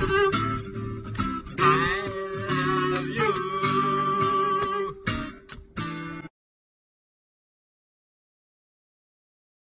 Mm-hmm.